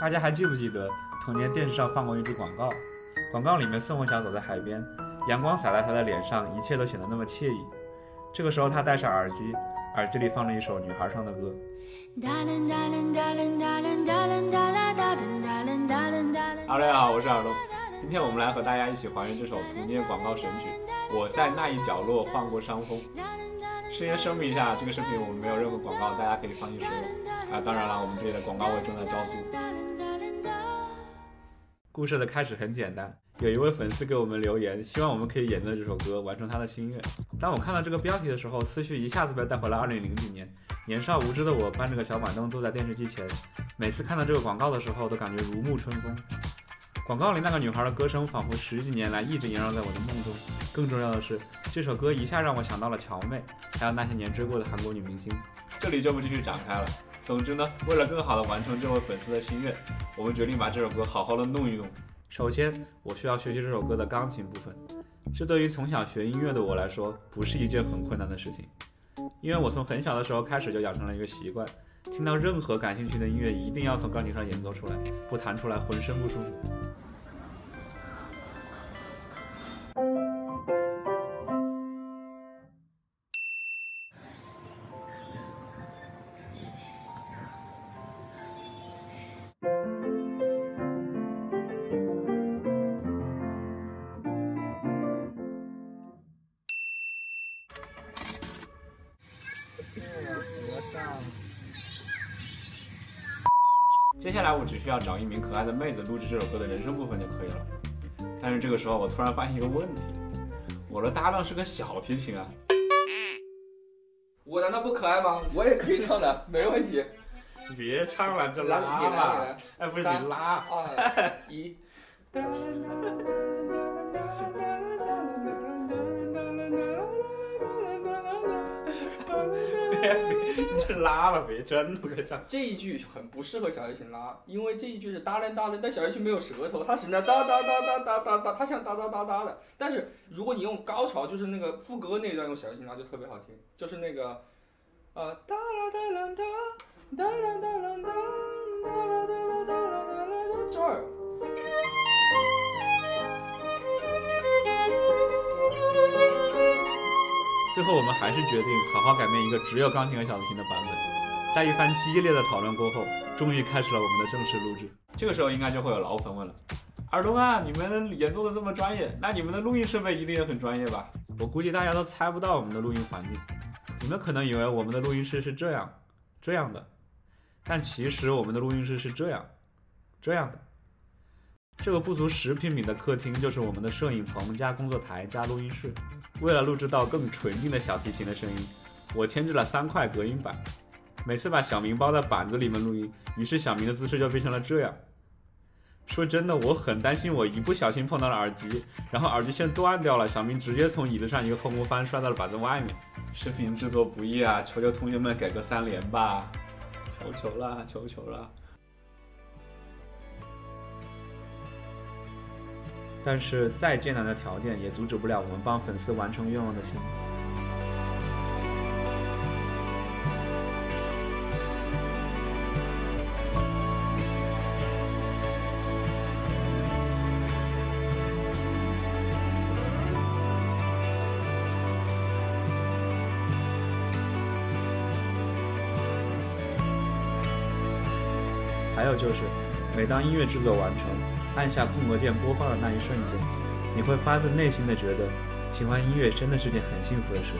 大家还记不记得童年电视上放过一支广告？广告里面宋慧乔走在海边，阳光洒在她的脸上，一切都显得那么惬意。这个时候她戴上耳机，耳机里放着一首女孩唱的歌。哈喽，大家好，我是耳朵。今天我们来和大家一起还原这首童年广告神曲《我在那一角落患过伤风》。事先声明一下，这个视频我们没有任何广告，大家可以放心使用。啊，当然了，我们这里的广告位正在招租。故事的开始很简单，有一位粉丝给我们留言，希望我们可以演奏这首歌，完成他的心愿。当我看到这个标题的时候，思绪一下子被带回了二零零几年，年少无知的我搬着个小板凳坐在电视机前，每次看到这个广告的时候，都感觉如沐春风。广告里那个女孩的歌声，仿佛十几年来一直萦绕在我的梦中。更重要的是，这首歌一下让我想到了乔妹，还有那些年追过的韩国女明星。这里就不继续展开了。总之呢，为了更好的完成这位粉丝的心愿，我们决定把这首歌好好的弄一弄。首先，我需要学习这首歌的钢琴部分。这对于从小学音乐的我来说，不是一件很困难的事情，因为我从很小的时候开始就养成了一个习惯，听到任何感兴趣的音乐，一定要从钢琴上演奏出来，不弹出来浑身不舒服。接下来我只需要找一名可爱的妹子录制这首歌的人声部分就可以了。但是这个时候我突然发现一个问题，我的搭档是个小提琴啊！我难道不可爱吗？我也可以唱的，没问题。别唱了，这拉吧。哎，不是你拉。二一。你 去拉了别，真不可以唱。这一句很不适合小提琴拉，因为这一句是哒啦哒啦，但小提琴没有舌头，它只能哒哒哒哒哒哒哒，它像哒哒哒哒的。但是如果你用高潮，就是那个副歌那段用小提琴拉就特别好听，就是那个呃哒啦哒啦哒哒啦哒啦哒哒啦哒啦哒啦哒啦这儿。最后，我们还是决定好好改编一个只有钢琴和小提琴的版本。在一番激烈的讨论过后，终于开始了我们的正式录制。这个时候应该就会有老粉问了：“耳东啊，你们演奏的这么专业，那你们的录音设备一定也很专业吧？”我估计大家都猜不到我们的录音环境。你们可能以为我们的录音室是这样、这样的，但其实我们的录音室是这样、这样的。这个不足十平米的客厅就是我们的摄影棚加工作台加录音室。为了录制到更纯净的小提琴的声音，我添置了三块隔音板。每次把小明包在板子里面录音，于是小明的姿势就变成了这样。说真的，我很担心我一不小心碰到了耳机，然后耳机线断掉了，小明直接从椅子上一个后空翻摔到了板子外面。视频制作不易啊，求求同学们给个三连吧，求求了，求求了。但是再艰难的条件也阻止不了我们帮粉丝完成愿望的心。还有就是，每当音乐制作完成。按下空格键播放的那一瞬间，你会发自内心的觉得，喜欢音乐真的是件很幸福的事。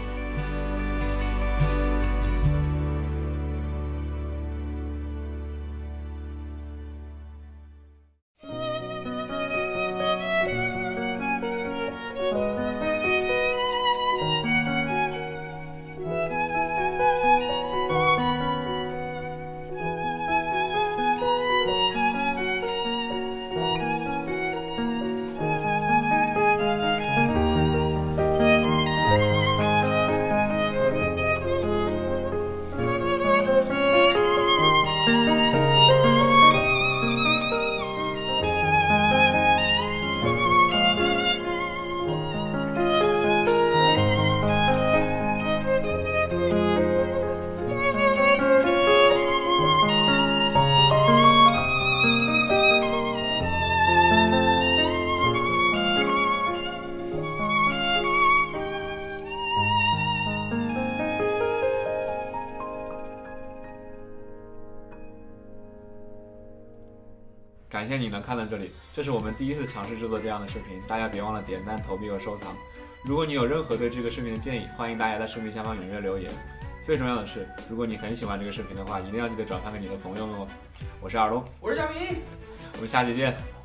感谢你能看到这里，这是我们第一次尝试制作这样的视频，大家别忘了点赞、投币和收藏。如果你有任何对这个视频的建议，欢迎大家在视频下方踊跃留言。最重要的是，如果你很喜欢这个视频的话，一定要记得转发给你的朋友们哦。我是二龙，我是小明。我们下期见。